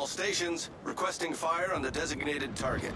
All stations, requesting fire on the designated target.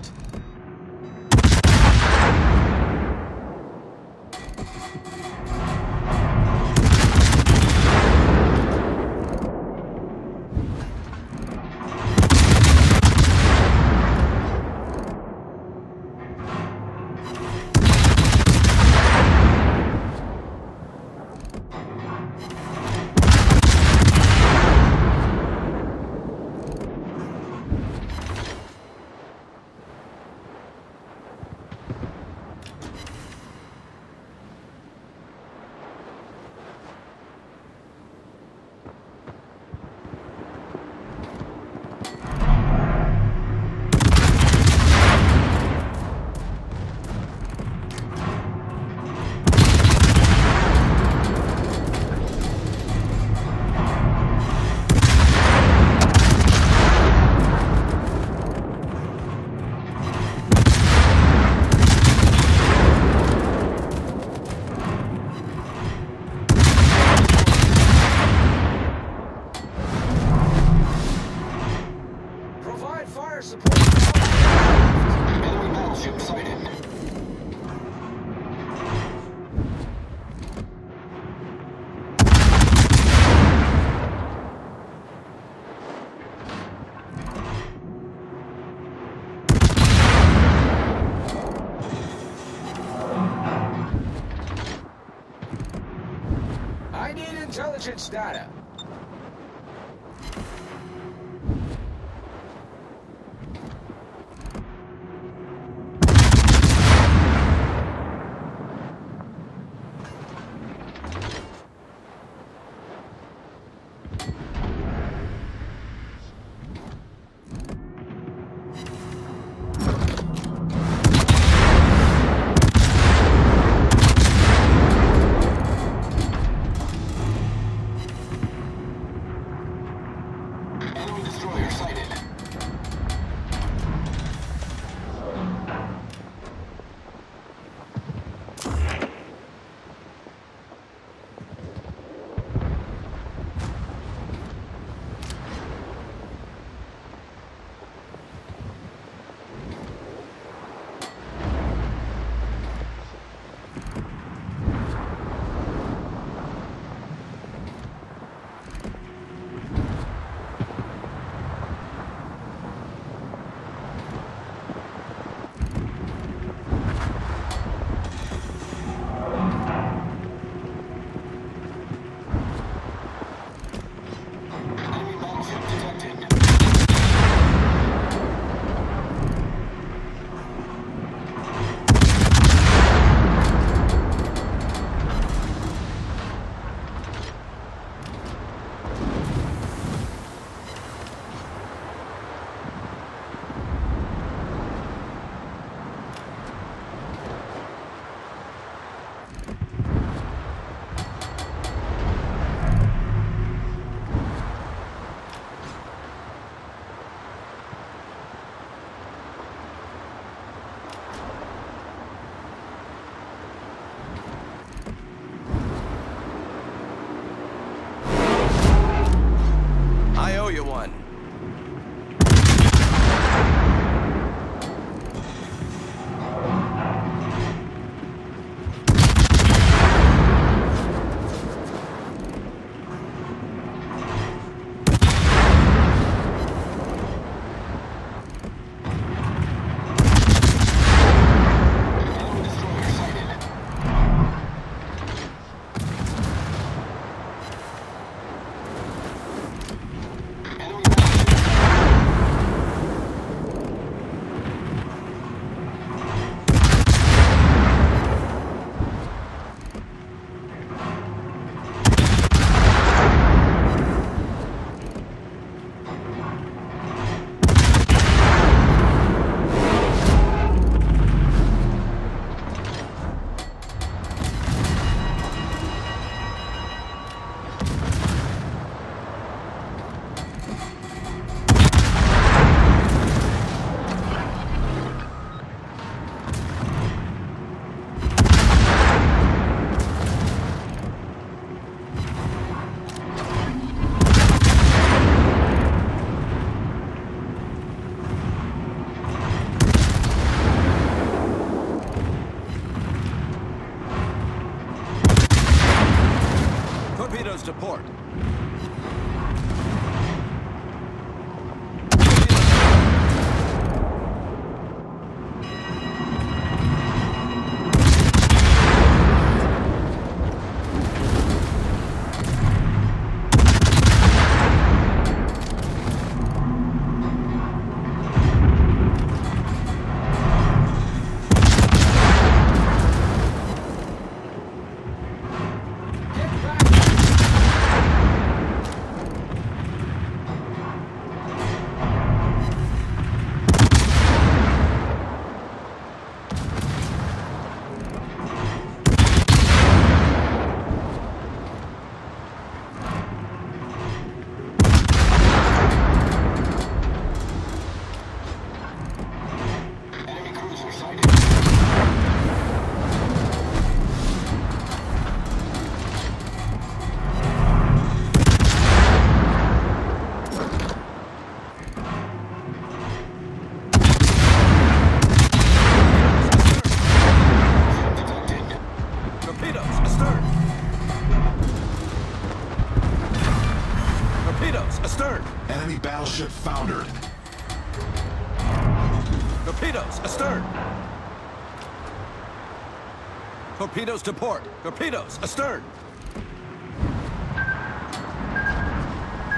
Torpedoes to port. Torpedoes astern.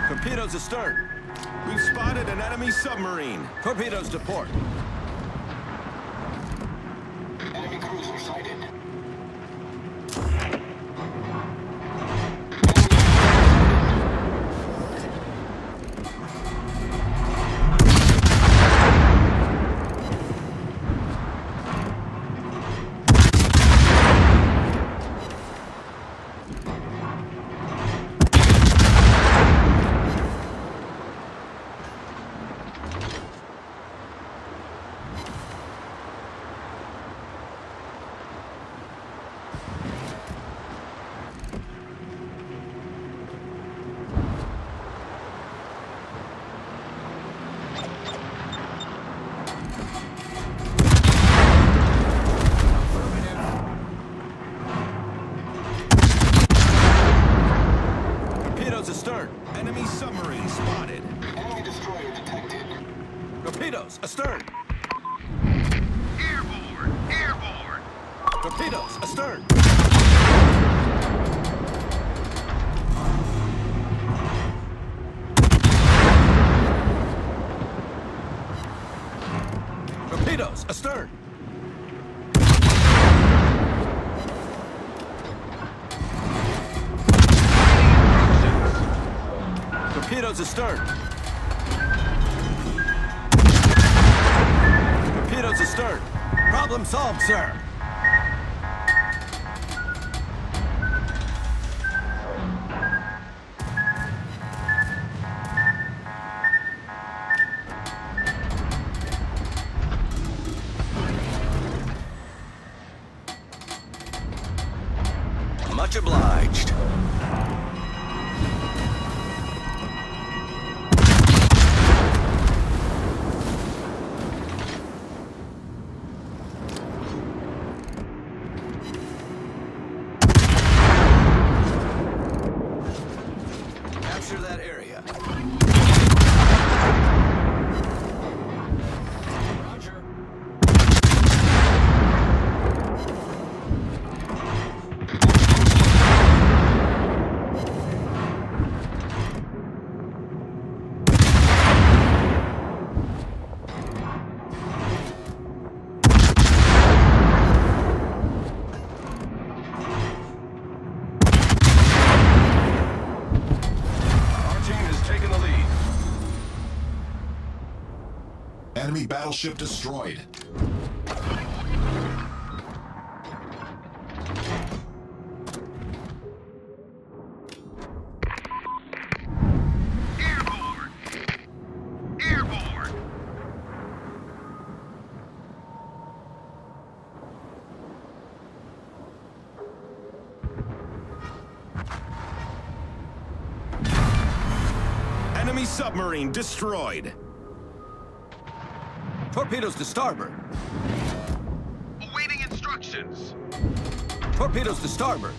Torpedoes astern. We've spotted an enemy submarine. Torpedoes to port. Astern. Torpedoes astern. Torpedoes astern. Problem solved, sir. Battleship destroyed. Enemy submarine destroyed. Torpedoes to starboard. Awaiting instructions. Torpedoes to starboard.